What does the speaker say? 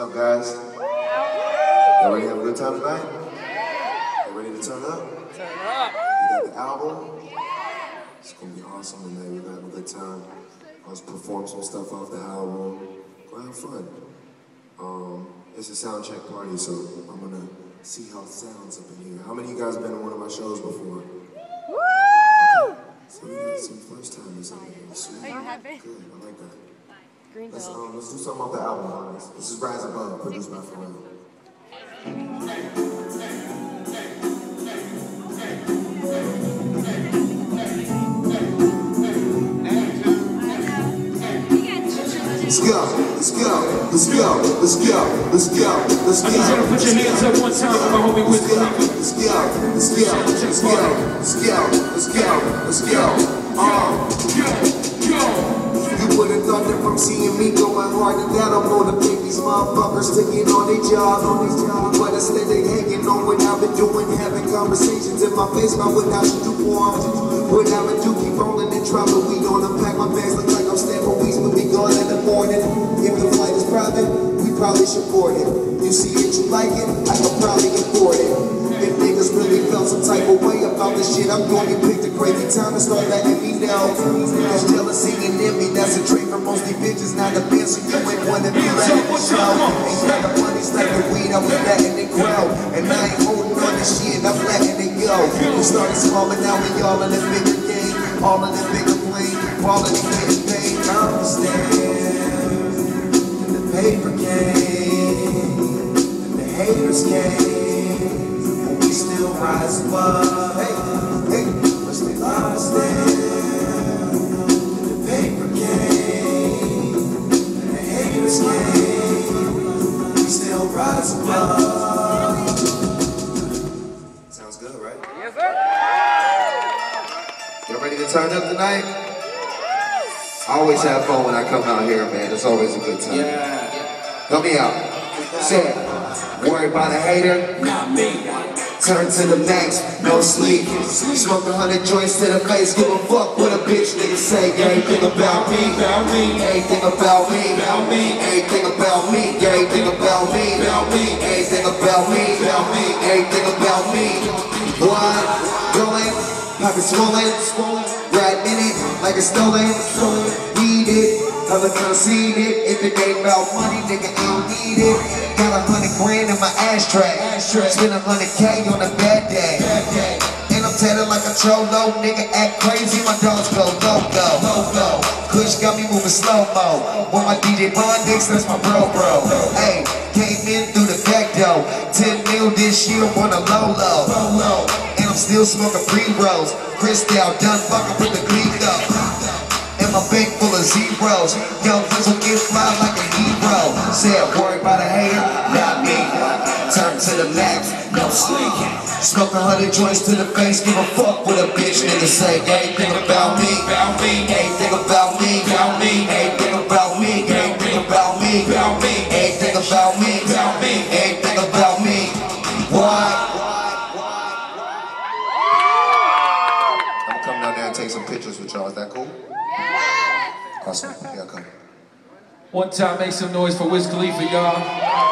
up, guys? Y'all ready to have a good time tonight? You ready to turn up? Turn up. You got the album? It's gonna be awesome tonight. We're gonna have a good time. Let's perform some stuff off the album. Go have fun. Um, it's a sound check party, so I'm gonna see how it sounds up in here. How many of you guys have been to one of my shows before? Woo! So we got some first timers in here. Sweet. Are you happy? Good, I like that. Let's, um, let's do something off the album, guys. This is Rise Above, produced by Pharrell. Let's go, let's go, let's go, let's go, let's go, let's go. I need you to put your hands up one time for my homie Let's Wiz go, Khalifa. let's go, let's go, let's go, let's go, let's go, let's go. Seeing me going hard and I'm gonna make these motherfuckers sticking on their job, on their job. But instead they hanging on what I've been doing, having conversations in my face about what I should do for 'em. What I would do, keep rolling and dropping weed on them. Pack my bags, look like I'm staying for weeks, but we gone in the morning. If the flight is private, we probably should board it. You see it, you like it, I could probably afford it. If niggas really felt some type of way about this shit, I'm gonna get picked a crazy time to start letting me know. There's jealousy and envy, that's a trait for most these bitches, not a bitch, so you ain't wanna be letting it. Ain't got the money's like the weed, I was letting it grow. And I ain't holding on to shit, I'm letting it go. We started small, but now we all in the bigger game, all in the bigger plane, quality getting paid. Understand the paper game, the haters game but we still rise above. Hey, hey, but still understand Y'all ready to turn up tonight? I always have fun when I come out here, man. It's always a good time. Yeah. Help me out. Say. Worry about a hater? Not me. Turn to the max, no sleep. Smoke a hundred joints to the face. Give a fuck what a bitch nigga say. Everything about me, About me. everything about me, About me. everything about me, everything about me, About me. everything about me, About me. everything about me. Pocket swollen, right in it like it's stolen. Need it. Other concede it. If it ain't about money, nigga, I don't need it. Got a hundred grand in my ashtray. Spend a hundred K on a bad day. And I'm tatted like a cholo, nigga act crazy, my dogs go loco. Loco. Kush got me moving slow mo. With my DJ Bonics, that's my bro bro. Hey, came in through the back door. 10 mil this year on a low low. Still smoking pre rolls. Cristal done fucking with the up, And my bank full of zeros. Young Wizzle get fly like a hero. Said, worry about a hater, not me. Turn to the max, no sleep. Smoke a hundred joints to the face, give a fuck what a bitch nigga say. Everything about me, everything about me, everything about me, everything about me, everything about me, everything about me. What? Awesome. Yeah, come. One time, make some noise for Wiz Khalifa, y'all.